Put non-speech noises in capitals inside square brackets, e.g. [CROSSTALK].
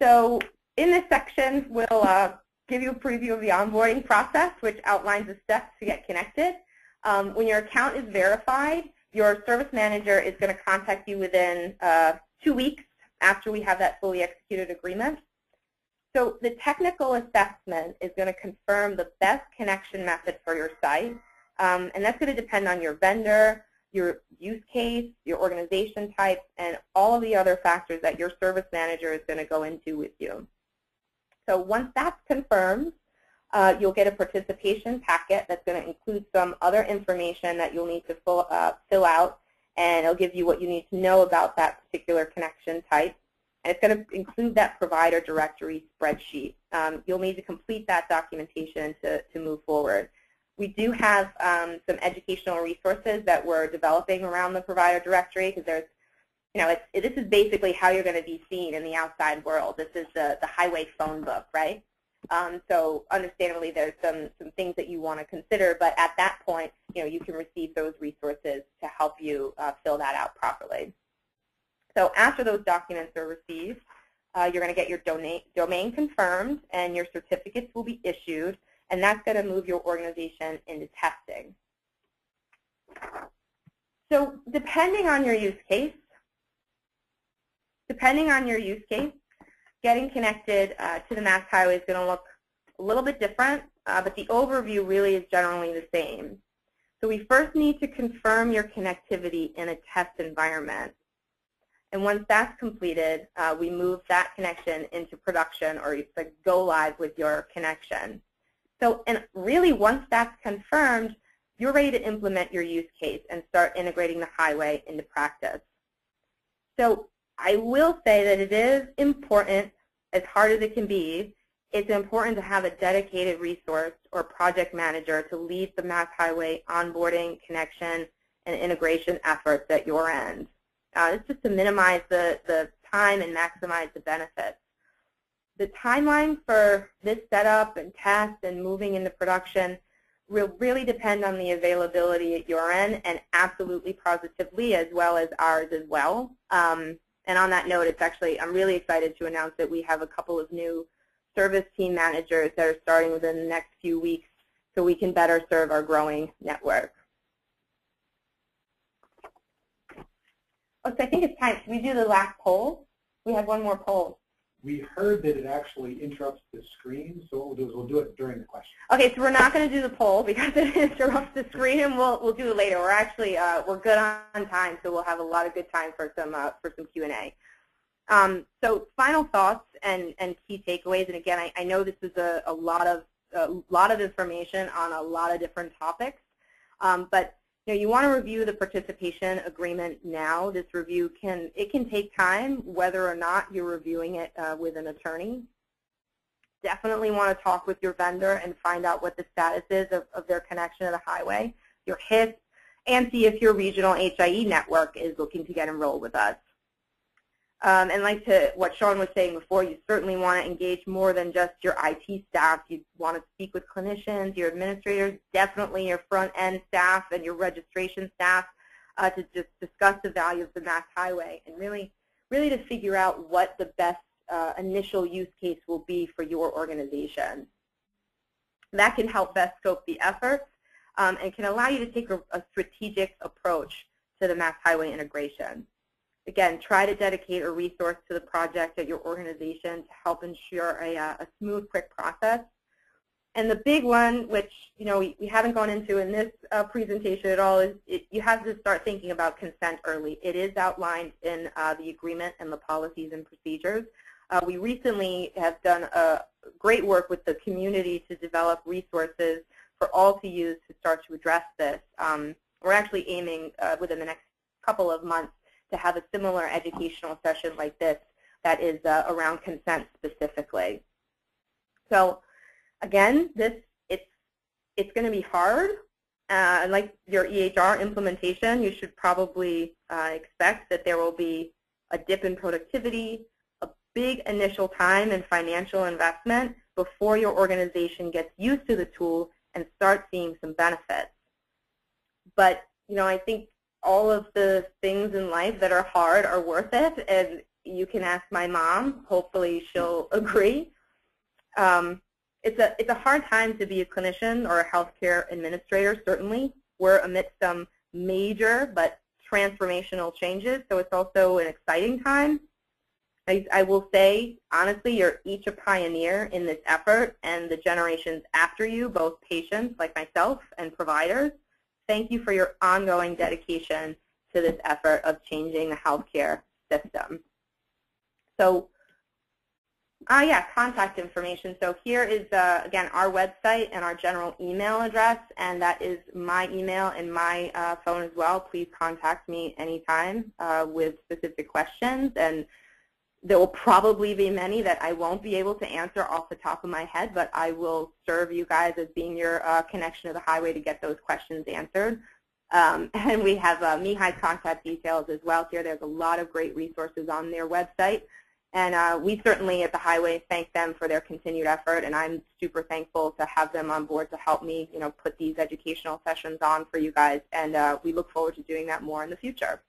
So in this section, we'll uh, give you a preview of the onboarding process, which outlines the steps to get connected. Um, when your account is verified, your service manager is going to contact you within uh, two weeks after we have that fully executed agreement. So the technical assessment is going to confirm the best connection method for your site, um, and that's going to depend on your vendor, your use case, your organization type, and all of the other factors that your service manager is going to go into with you. So once that's confirmed, uh, you'll get a participation packet that's going to include some other information that you'll need to fill, uh, fill out, and it'll give you what you need to know about that particular connection type. And it's going to include that provider directory spreadsheet. Um, you'll need to complete that documentation to, to move forward. We do have um, some educational resources that we're developing around the provider directory because there's, you know, it's, it, this is basically how you're going to be seen in the outside world. This is the, the HIway phone book, right? Um, so understandably, there's some, some things that you want to consider, but at that point, you know, you can receive those resources to help you uh, fill that out properly. So after those documents are received, uh, you're going to get your domain, domain confirmed, and your certificates will be issued, and that's going to move your organization into testing. So depending on your use case, depending on your use case, getting connected uh, to the Mass HIway is going to look a little bit different, uh, but the overview really is generally the same. So we first need to confirm your connectivity in a test environment. And once that's completed, uh, we move that connection into production or go live with your connection. So and really once that's confirmed, you're ready to implement your use case and start integrating the HIway into practice. So I will say that it is important, as hard as it can be, it's important to have a dedicated resource or project manager to lead the Mass HIway onboarding, connection, and integration efforts at your end. Uh, it's just to minimize the, the time and maximize the benefits. The timeline for this setup and test and moving into production will really depend on the availability at your end and absolutely positively as well as ours as well. Um, and on that note, it's actually, I'm really excited to announce that we have a couple of new service team managers that are starting within the next few weeks so we can better serve our growing network. Oh, so I think it's time. Should we do the last poll? We have one more poll. We heard that it actually interrupts the screen, so what we'll do is we'll do it during the question. Okay, so we're not going to do the poll [LAUGHS] because it interrupts the screen, and we'll we'll do it later. We're actually uh, we're good on time, so we'll have a lot of good time for some uh, for some Q and A. Um, so final thoughts and and key takeaways, and again, I, I know this is a, a lot of a lot of information on a lot of different topics, um, but you, know, you want to review the participation agreement now. This review can, it can take time whether or not you're reviewing it uh, with an attorney. Definitely want to talk with your vendor and find out what the status is of, of their connection to the HIway, your HIT, and see if your regional HIE network is looking to get enrolled with us. Um, and like to what Sean was saying before, you certainly want to engage more than just your IT staff. You want to speak with clinicians, your administrators, definitely your front-end staff and your registration staff uh, to just discuss the value of the Mass HIway and really, really to figure out what the best uh, initial use case will be for your organization. That can help best scope the efforts um, and can allow you to take a, a strategic approach to the Mass HIway integration. Again, try to dedicate a resource to the project at your organization to help ensure a, uh, a smooth, quick process. And the big one, which you know we, we haven't gone into in this uh, presentation at all, is it, you have to start thinking about consent early. It is outlined in uh, the agreement and the policies and procedures. Uh, we recently have done great work with the community to develop resources for all to use to start to address this. Um, we're actually aiming uh, within the next couple of months to have a similar educational session like this that is uh, around consent specifically. So again, this it's it's going to be hard. Uh, like your EHR implementation, you should probably uh, expect that there will be a dip in productivity, a big initial time and financial investment before your organization gets used to the tool and starts seeing some benefits. But you know, I think all of the things in life that are hard are worth it. And you can ask my mom. Hopefully she'll [LAUGHS] agree. Um, it's a it's a hard time to be a clinician or a healthcare administrator. Certainly, we're amidst some major but transformational changes, so it's also an exciting time. I, I will say, honestly, you're each a pioneer in this effort, and the generations after you, both patients like myself and providers, thank you for your ongoing dedication to this effort of changing the healthcare system. So Ah, yeah, contact information. So here is, uh, again, our website and our general email address, and that is my email and my uh, phone as well. Please contact me anytime uh, with specific questions, and there will probably be many that I won't be able to answer off the top of my head, but I will serve you guys as being your uh, connection to the HIway to get those questions answered. Um, [LAUGHS] and we have uh, MeHI contact details as well here. There's a lot of great resources on their website. And uh, we certainly at the HIway thank them for their continued effort, and I'm super thankful to have them on board to help me, you know, put these educational sessions on for you guys. And uh, we look forward to doing that more in the future.